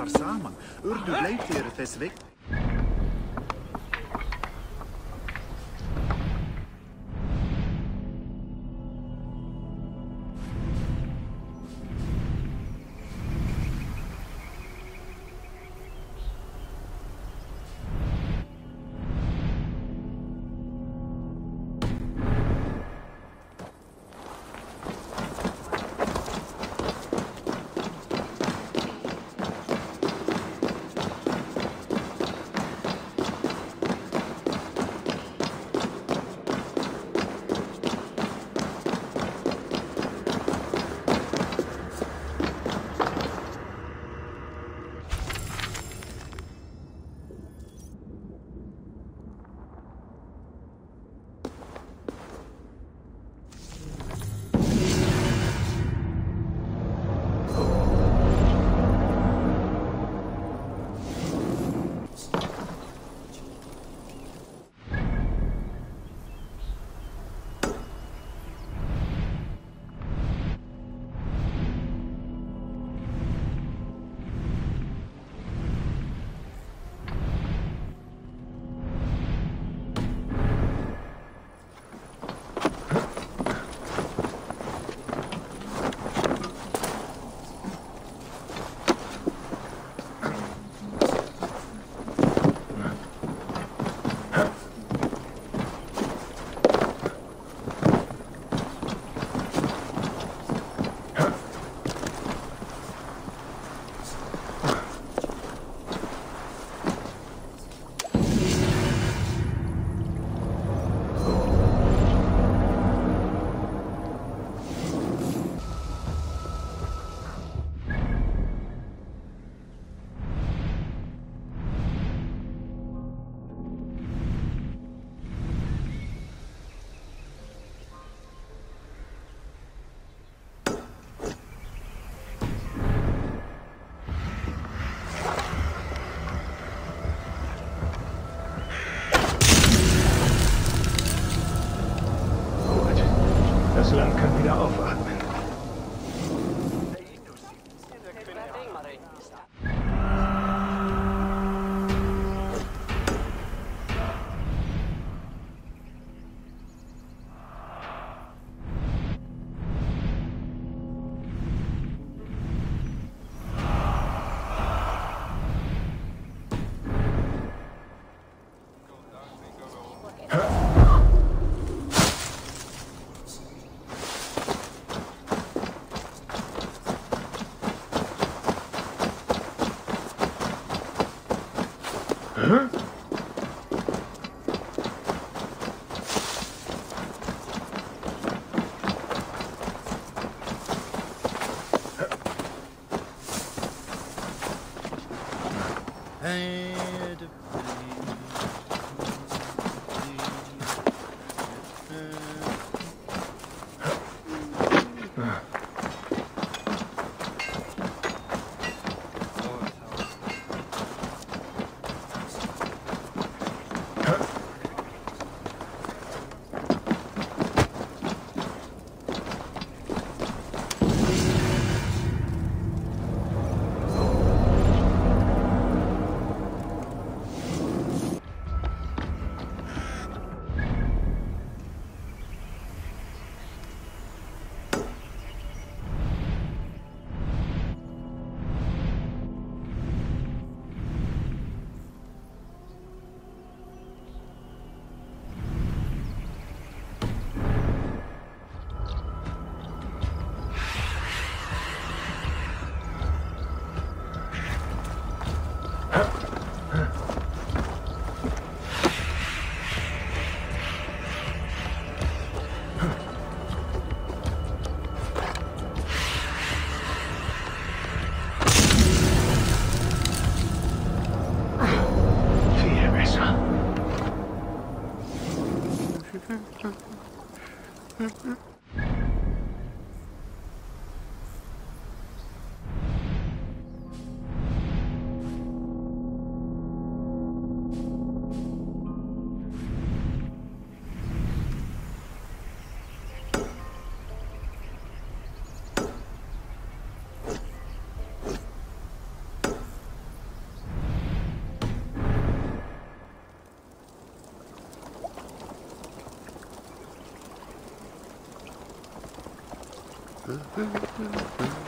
blandar saman. Urdu bleiti eru þess veikt. Viel Mm-hmm. Mm-hmm.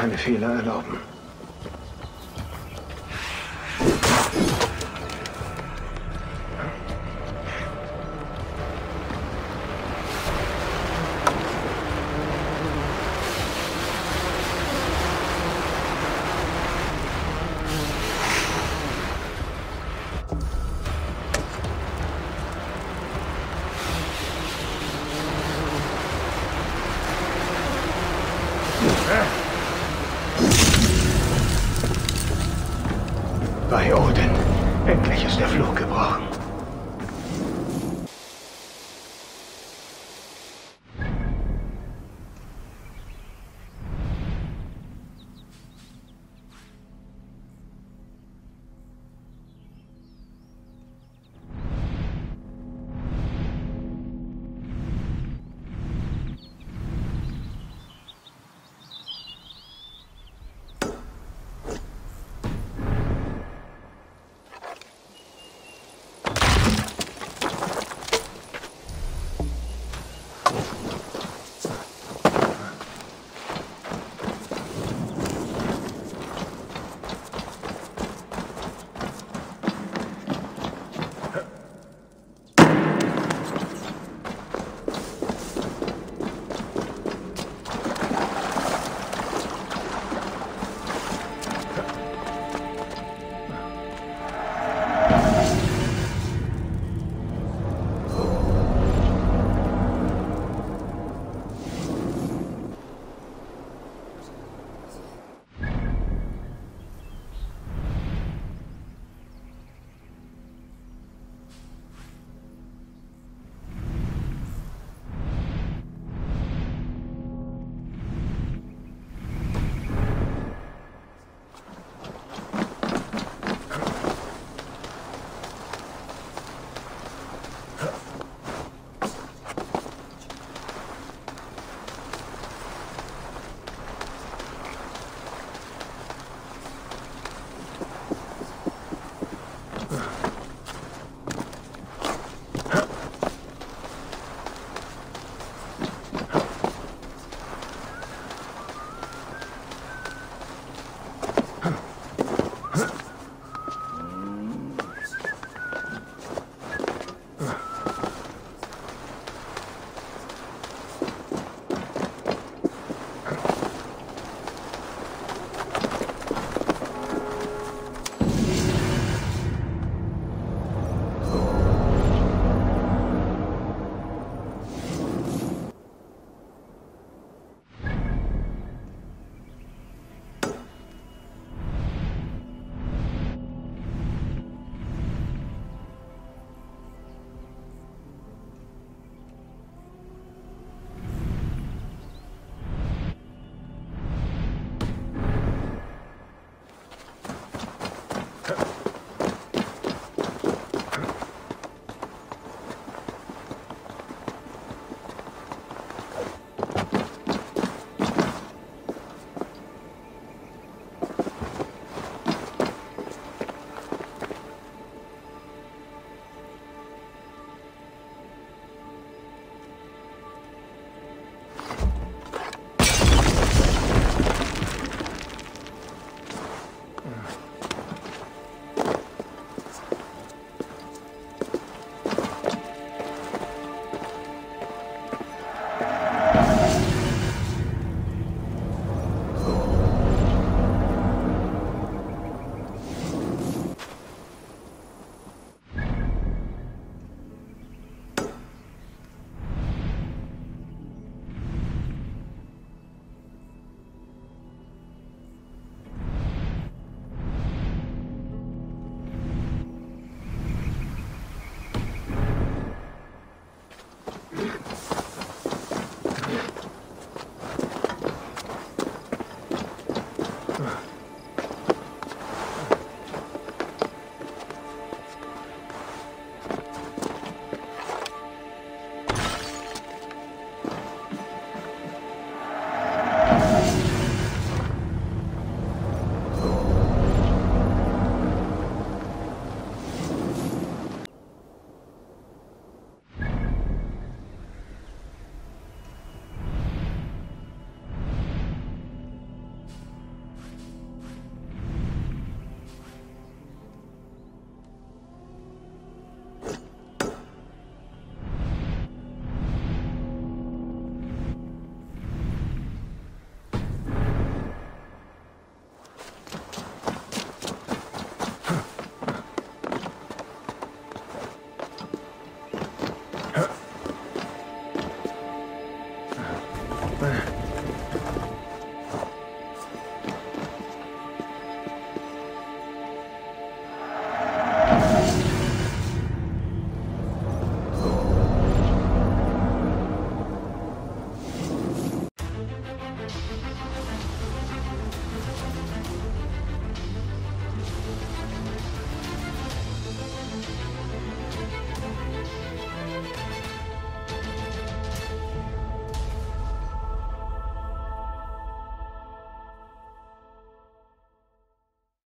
Keine Fehler erlauben. Der Fluch gebrochen.